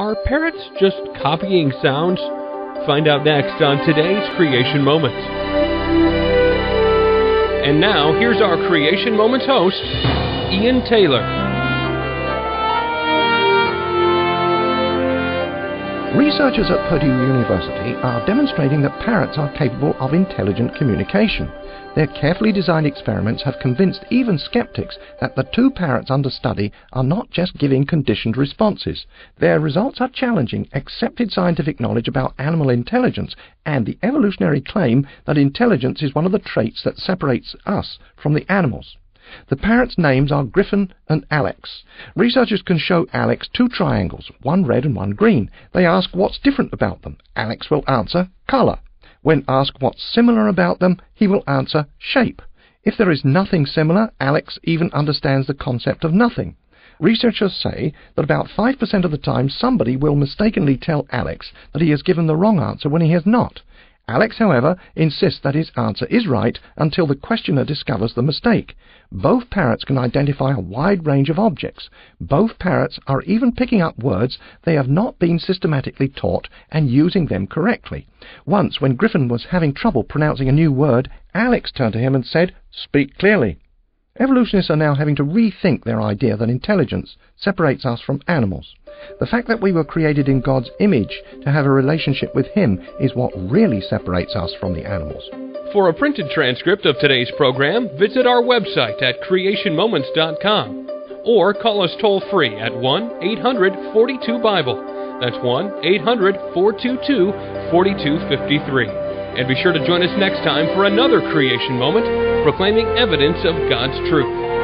Are parrots just copying sounds? Find out next on today's Creation Moment. And now, here's our Creation Moments host, Ian Taylor. Researchers at Purdue University are demonstrating that parrots are capable of intelligent communication. Their carefully designed experiments have convinced even skeptics that the two parrots under study are not just giving conditioned responses. Their results are challenging accepted scientific knowledge about animal intelligence and the evolutionary claim that intelligence is one of the traits that separates us from the animals. The parrots' names are Griffin and Alex. Researchers can show Alex two triangles, one red and one green. They ask what's different about them. Alex will answer color. When asked what's similar about them, he will answer shape. If there is nothing similar, Alex even understands the concept of nothing. Researchers say that about 5% of the time somebody will mistakenly tell Alex that he has given the wrong answer when he has not. Alex, however, insists that his answer is right until the questioner discovers the mistake. Both parrots can identify a wide range of objects. Both parrots are even picking up words they have not been systematically taught and using them correctly. Once, when Griffin was having trouble pronouncing a new word, Alex turned to him and said, Speak clearly. Evolutionists are now having to rethink their idea that intelligence separates us from animals. The fact that we were created in God's image to have a relationship with Him is what really separates us from the animals. For a printed transcript of today's program, visit our website at creationmoments.com or call us toll free at 1 800 42 Bible. That's 1 800 422 4253. And be sure to join us next time for another creation moment proclaiming evidence of God's truth.